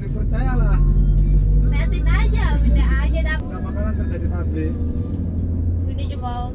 mending percayalah liatin aja beda aja dah nggak bakalan terjadi pabrik. ini juga